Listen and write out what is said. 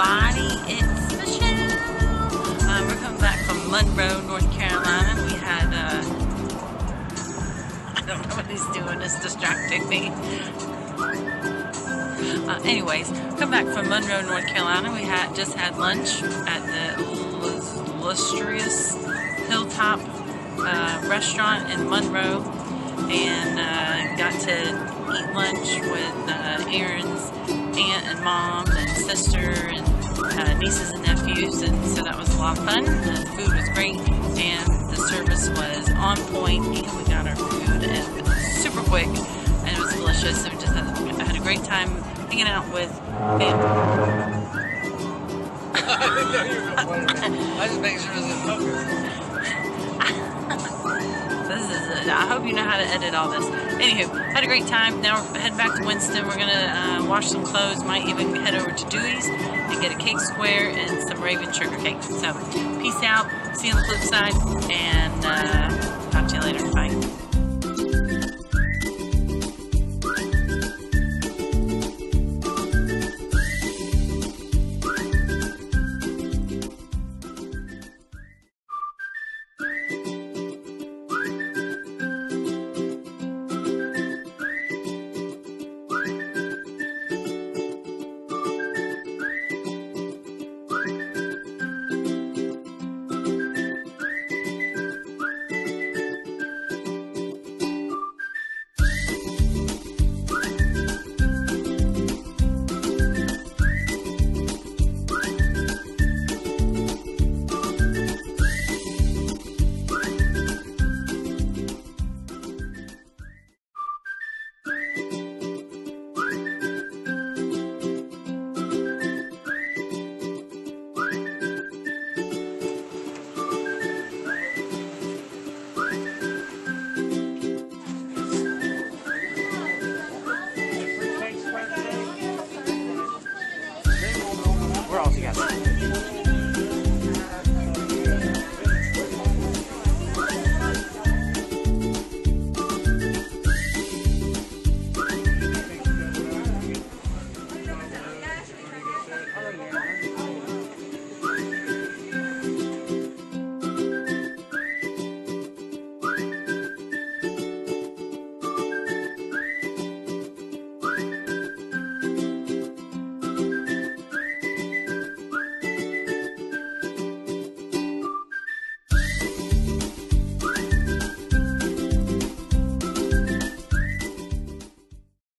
everybody. It's Michelle. Uh, we're coming back from Monroe, North Carolina. We had, uh, I don't know what he's doing, it's distracting me. Uh, anyways, come back from Monroe, North Carolina. We had just had lunch at the Lustrous Hilltop uh, restaurant in Monroe and uh, got to eat lunch with uh, Aaron's aunt and mom and sister and nieces and nephews, and so that was a lot of fun. The food was great, and the service was on point. And we got our food and super quick, and it was delicious. So we just had, I had a great time hanging out with family. I didn't know you were going to play I just make sure it's in focus. This is it. I hope you know how to edit all this. Anywho, had a great time. Now we're heading back to Winston. We're gonna uh, wash some clothes. Might even head over to Dewey's and get a cake square and some Moravian sugar cake. So, peace out. See you on the flip side, and uh, talk to you later. Bye. together.